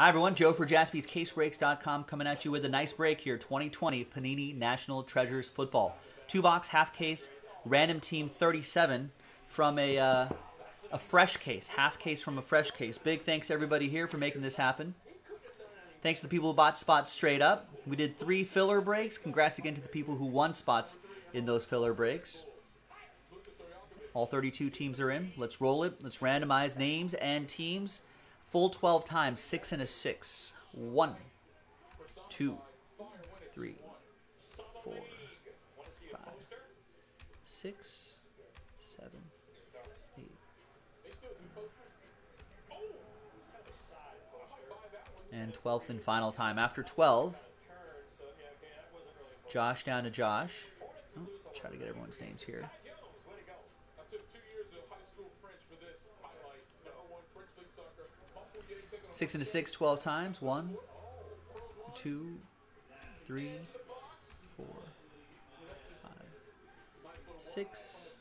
Hi, everyone. Joe for jaspyscasebreaks.com coming at you with a nice break here. 2020 Panini National Treasures Football. Two box, half case, random team 37 from a, uh, a fresh case. Half case from a fresh case. Big thanks everybody here for making this happen. Thanks to the people who bought spots straight up. We did three filler breaks. Congrats again to the people who won spots in those filler breaks. All 32 teams are in. Let's roll it. Let's randomize names and teams. Full 12 times, six and a six. One, two, three, four, five, six, seven, eight. And 12th and final time. After 12, Josh down to Josh. Oh, try to get everyone's names here. Six into six, 12 times. One, two, three, four, five, six.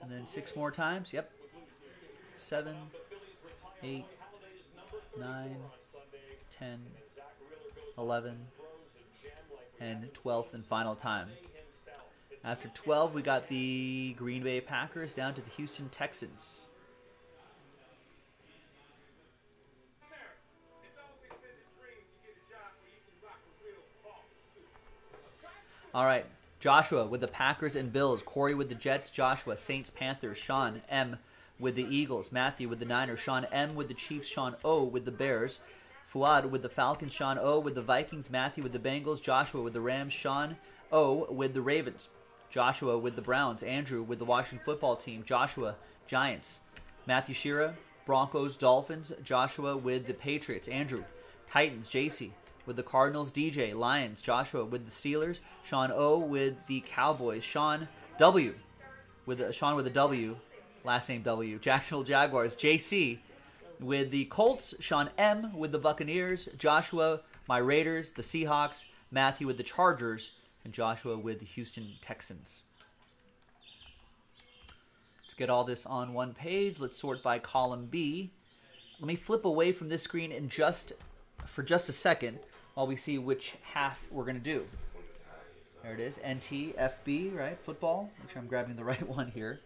And then six more times. Yep. Seven, eight, nine, ten, eleven, and 12th and final time. After 12, we got the Green Bay Packers down to the Houston Texans. All right. Joshua with the Packers and Bills. Corey with the Jets. Joshua, Saints, Panthers. Sean M with the Eagles. Matthew with the Niners. Sean M with the Chiefs. Sean O with the Bears. Fuad with the Falcons. Sean O with the Vikings. Matthew with the Bengals. Joshua with the Rams. Sean O with the Ravens. Joshua with the Browns. Andrew with the Washington football team. Joshua, Giants. Matthew Shira, Broncos, Dolphins. Joshua with the Patriots. Andrew, Titans. JC with the Cardinals, DJ, Lions, Joshua with the Steelers, Sean O with the Cowboys, Sean W with the, Sean with the W, last name W, Jacksonville Jaguars, JC with the Colts, Sean M with the Buccaneers, Joshua, my Raiders, the Seahawks, Matthew with the Chargers, and Joshua with the Houston Texans. Let's get all this on one page. Let's sort by column B. Let me flip away from this screen in just for just a second while we see which half we're going to do. There it is, NTFB, right? Football. Make sure I'm grabbing the right one here.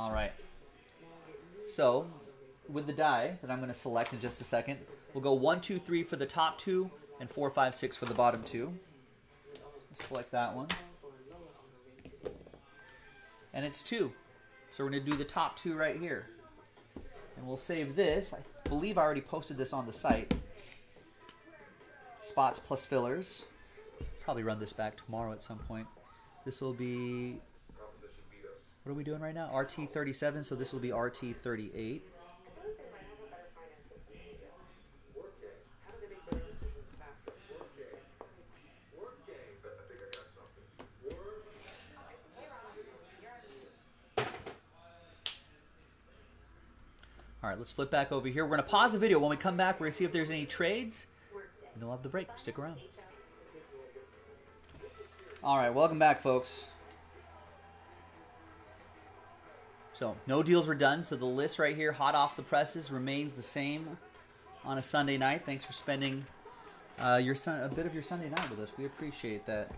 All right. So, with the die that I'm going to select in just a second, we'll go one, two, three for the top two, and four, five, six for the bottom two. Select that one. And it's two. So we're going to do the top two right here. And we'll save this. I believe I already posted this on the site. Spots plus fillers. Probably run this back tomorrow at some point. This will be what are we doing right now? RT37, so this will be RT38. All right, let's flip back over here. We're going to pause the video. When we come back, we're going to see if there's any trades. And then we'll have the break. Stick around. All right, welcome back, folks. So no deals were done. So the list right here, hot off the presses, remains the same on a Sunday night. Thanks for spending uh, your sun- a bit of your Sunday night with us. We appreciate that.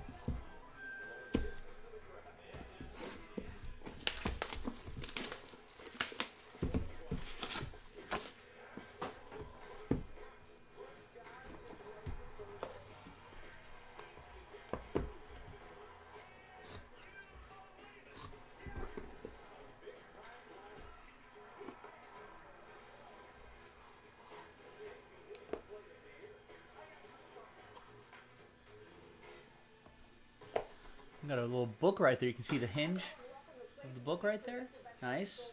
Got a little book right there. You can see the hinge of the book right there. Nice.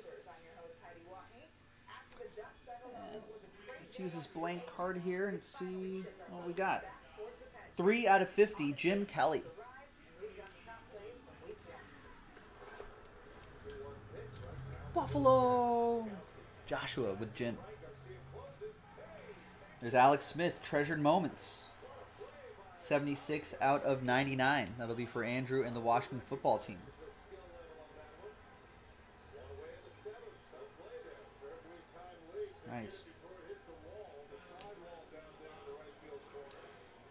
Let's use this blank card here and see what we got. Three out of 50, Jim Kelly. Buffalo. Joshua with Jin. There's Alex Smith, Treasured Moments. 76 out of 99. That'll be for Andrew and the Washington football team. Nice.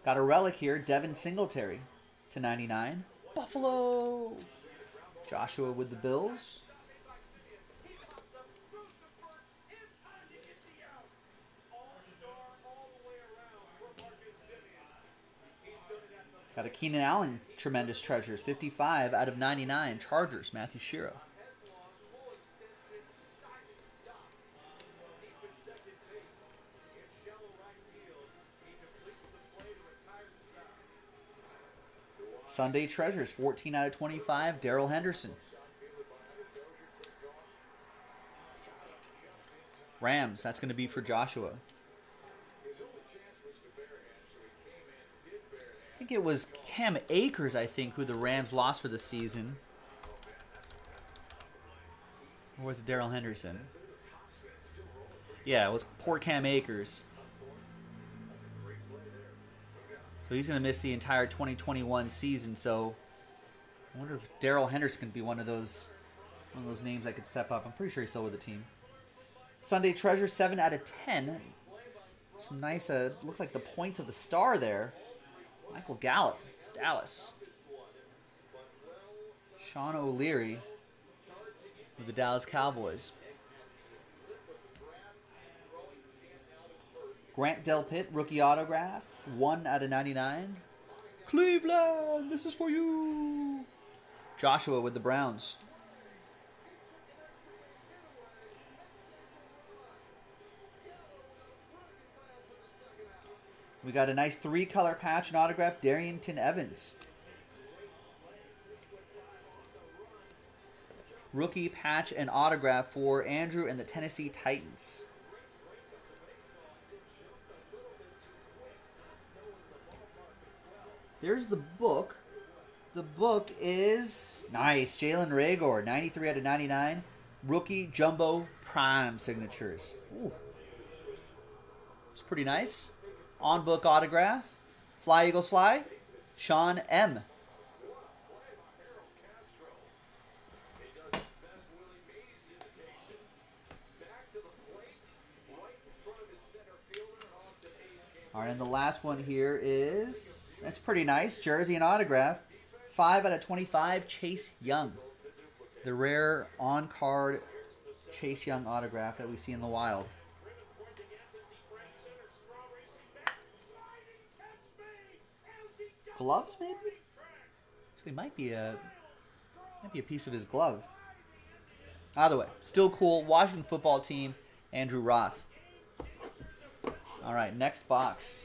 Got a relic here, Devin Singletary to 99. Buffalo. Joshua with the Bills. Got a Keenan Allen, tremendous treasures, 55 out of 99. Chargers, Matthew Shiro. Sunday Treasures, 14 out of 25. Darrell Henderson. Rams, that's going to be for Joshua. Think it was Cam Akers, I think, who the Rams lost for the season. Or was it Darrell Henderson? Yeah, it was poor Cam Akers. So he's going to miss the entire 2021 season. So I wonder if Darrell Henderson can be one of those one of those names that could step up. I'm pretty sure he's still with the team. Sunday Treasure, 7 out of 10. Some nice, uh, looks like the points of the star there. Michael Gallup, Dallas. Sean O'Leary with the Dallas Cowboys. Grant Delpit, rookie autograph, 1 out of 99. Cleveland, this is for you. Joshua with the Browns. We got a nice three color patch and autograph, Darrynton Evans. Rookie patch and autograph for Andrew and the Tennessee Titans. There's the book. The book is nice. Jalen Reagor, 93 out of 99. Rookie Jumbo Prime signatures. Ooh. It's pretty nice. On book autograph. Fly Eagles Fly. Sean M. All right, and the last one here is that's pretty nice. Jersey and autograph. 5 out of 25, Chase Young. The rare on card Chase Young autograph that we see in the wild. Gloves, maybe? Actually, might be a might be a piece of his glove. Either way, still cool. Washington football team, Andrew Roth. All right, next box.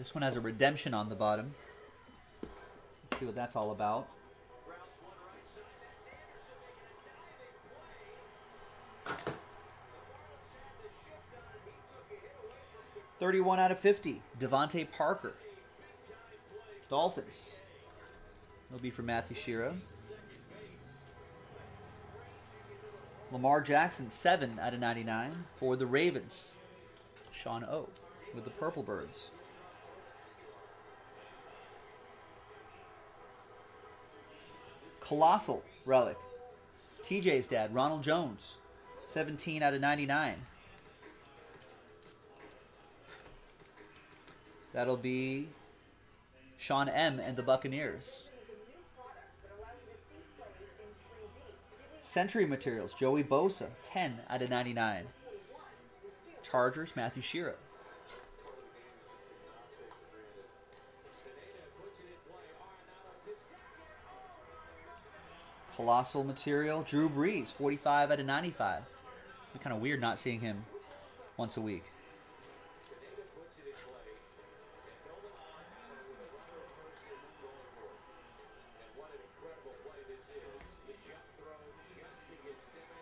This one has a redemption on the bottom. Let's see what that's all about. Thirty-one out of fifty. DeVante Parker. Dolphins. It'll be for Matthew Shira. Lamar Jackson, 7 out of 99 for the Ravens. Sean O with the Purple Birds. Colossal relic. TJ's dad, Ronald Jones, 17 out of 99. That'll be Sean M and the Buccaneers. Century Materials, Joey Bosa, 10 out of 99. Chargers, Matthew Shira. Colossal material. Drew Brees, 45 out of 95. Kind of weird not seeing him once a week.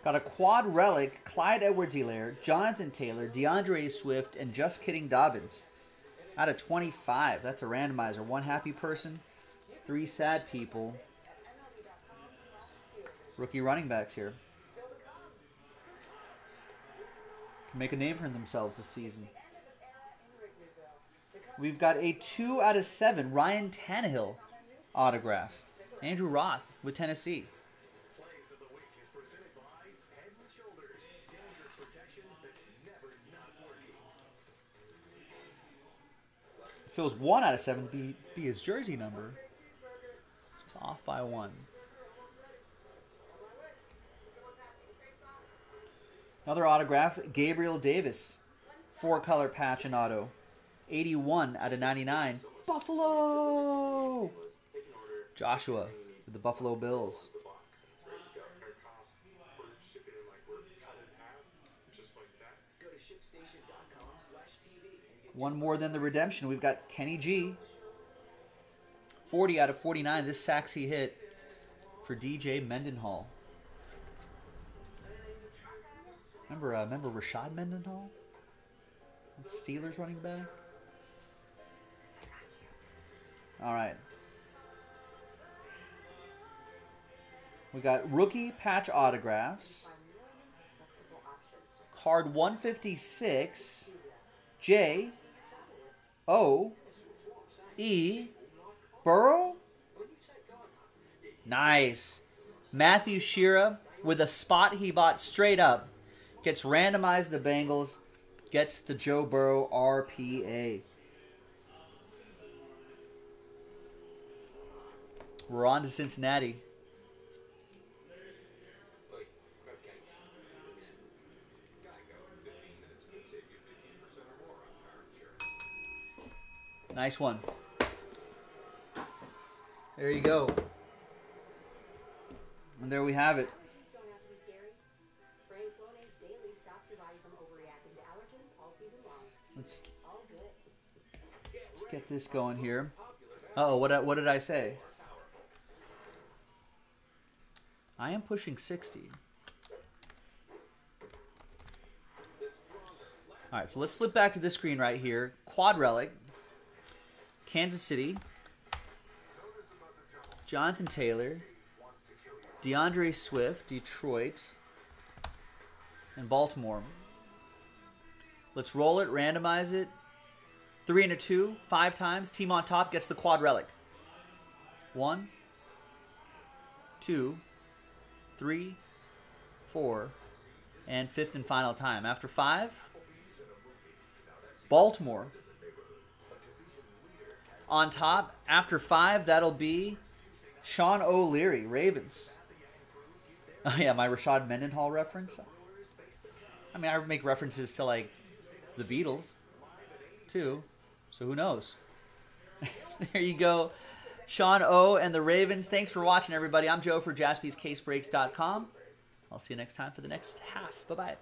Got a quad relic, Clyde Edwards Helaire, Jonathan Taylor, D'Andre Swift, and Just Kidding Dobbins. Out of 25. That's a randomizer. One happy person, three sad people. Rookie running backs here. Can make a name for themselves this season. We've got a 2 out of 7 Ryan Tannehill autograph. Andrew Roth with Tennessee. Feels one out of seven be be his jersey number. It's off by one. Another autograph, Gabriel Davis, four color patch and auto, 81 out of 99. Buffalo. Joshua with the Buffalo Bills. One more than the redemption. We've got Kenny G. 40 out of 49. This sacks he hit for DJ Mendenhall. Remember, uh, remember Rashard Mendenhall? Steelers running back. All right. We got rookie patch autographs. Card 156. J. O. E. Burrow. Nice. Matthew Shearer with a spot he bought straight up. Gets randomized the Bengals. Gets the Joe Burrow RPA. We're on to Cincinnati. Nice one. There you go. And there we have it. Get this going here. Uh oh, what what did I say? I am pushing sixty. All right, so let's flip back to this screen right here. Quad relic, Kansas City, Jonathan Taylor, D'Andre Swift, Detroit, and Baltimore. Let's roll it, randomize it. Three and a two, five times. Team on top gets the quad relic. One, two, three, four, and fifth and final time. After five, Baltimore. On top, after five, that'll be Sean O'Leary, Ravens. Oh yeah, my Rashard Mendenhall reference. I mean, I make references to like the Beatles, too. So who knows? there you go. Sean O and the Ravens. Thanks for watching, everybody. I'm Joe for jaspyscasebreaks.com. I'll see you next time for the next half. Bye bye.